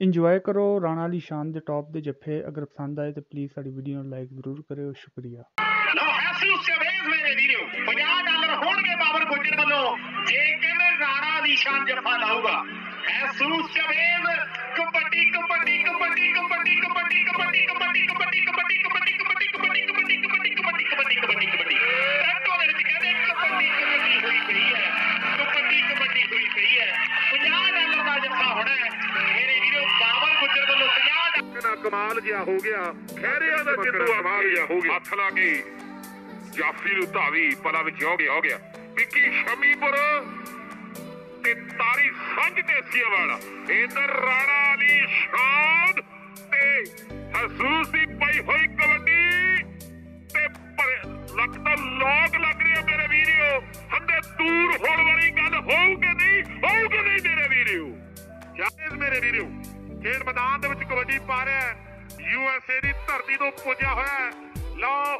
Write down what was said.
Enjoy ਕਰੋ ਰਾਣਾ ਅਲੀ ਸ਼ਾਨ ਦੇ top ਦੇ ਜੱਫੇ ਅਗਰ ਪਸੰਦ ਆਏ ਤਾਂ ਪਲੀਜ਼ ਸਾਡੀ ਵੀਡੀਓ ਨੂੰ ਲਾਈਕ ਜ਼ਰੂਰ ਕਰਿਓ ਸ਼ੁਕਰੀਆ ਲੋ ਹੈਸੂਸ ਚਵੇਜ਼ ਮੇਰੇ ਵੀਰੋ 50 ਡਾਲਰ ਹੋਣਗੇ ਬਾਬਰ ਗੁੱਜਰ ਵੱਲੋਂ ਜੇ ਕਹਿੰਦੇ ਰਾਣਾ ਦੀ ਸ਼ਾਨ ਜੱਫਾ ਲਾਊਗਾ ਹੈਸੂਸ ਚਵੇਜ਼ ਕਬੱਡੀ ਕਬੱਡੀ ਕਬੱਡੀ ਕਬੱਡੀ ਕਬੱਡੀ ਕਬੱਡੀ ਕਬੱਡੀ ਕਬੱਡੀ ਕਬੱਡੀ ਕਬੱਡੀ ਕਬੱਡੀ ਕਬੱਡੀ ਕਬੱਡੀ ਕਬੱਡੀ ਕਬੱਡੀ ਕਬੱਡੀ ਕਬੱਡੀ ਕਬੱਡੀ ਟੱਟੋ ਦੇ ਵਿੱਚ ਕਹਿੰਦੇ ਕਬੱਡੀ ਕਬੱਡੀ ਹੋਈ ਪਈ ਹੈ ਕਬੱਡੀ ਕਬੱਡੀ ਹੋਈ ਪਈ ਹੈ 50 ਡਾਲਰ ਦਾ ਜੱਫਾ ਹੋਣਾ ਹੈ ਕਮਾਲ ਜਿਹਾ ਹੋ ਗਿਆ। ਖੈਰਿਆਂ ਦਾ ਜਿੱਦੂ ਕਮਾਲ ਜਿਹਾ ਹੋ ਗਿਆ। ਹੱਥ ਲਾ ਕੇ ਜਾਫੀ ਨੂੰ ਧਾਵੀ ਪਲਾ ਵਿੱਚ ਹੋ ਗਿਆ ਹੋ ਗਿਆ। ਵਿੱਕੀ ਸ਼ਮੀਪੁਰ ਤੇ ਤਾਰੀ ਸੰਝ ਤੇ ਵਾਲਾ ਇਧਰ ਰਾਣਾ ਅਲੀ ਸ਼ਾਨ ਤੇ ਹਸੂਸ ਦੀ ਪਈ ਹੋਈ ਕਬੱਡੀ ਤੇ ਪਰ ਲੱਕ ਲੱਗ ਰਿਹਾ ਮੇਰੇ ਵੀਰੋ। ਹੰਦੇ ਦੂਰ ਹੋਣ ਵਾਲੀ ਗੱਲ ਹੋਊਗੀ ਨਹੀਂ? ਹੋਊਗੀ ਨਹੀਂ ਮੇਰੇ ਵੀਰੋ? ਜਾਇਜ਼ ਮੇਰੇ ਵੀਰੋ। ਖੇਡ ਮੈਦਾਨ ਦੇ ਵਿੱਚ ਕਬੱਡੀ ਪਾ ਰਿਹਾ ਹੈ। ਯੂ ਐਸ ਏ ਦੀ ਧਰਤੀ ਤੋਂ ਪੁੱਜਿਆ ਹੋਇਆ ਹੈ। ਲਓ